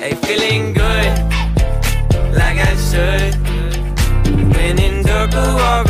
Hey, feeling good, like I should. When in Durga,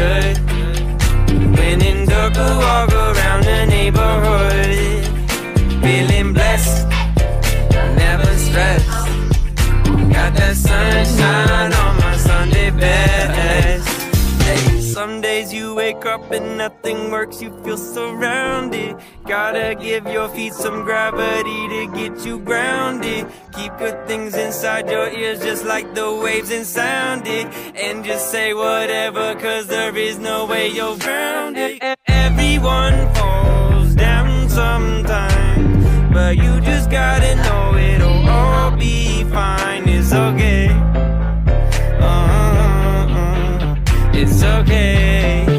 should. When in dark, walk around the neighborhood. Feeling blessed, never stressed. Got that sunshine wake up and nothing works, you feel surrounded. Gotta give your feet some gravity to get you grounded. Keep good things inside your ears just like the waves and sound it. And just say whatever, cause there is no way you're round it. E- Everyone falls down sometimes, but you just gotta know it'll all be fine. It's okay. Uh-huh, uh-huh. It's okay.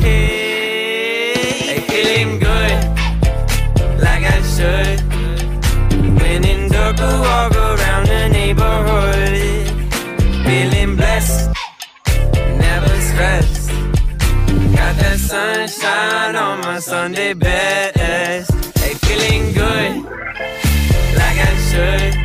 Okay. Hey, feeling good, like I should. When in dark, walk around the neighborhood. Feeling blessed, never stressed. Got that sunshine on my Sunday best. Hey, feeling good, like I should.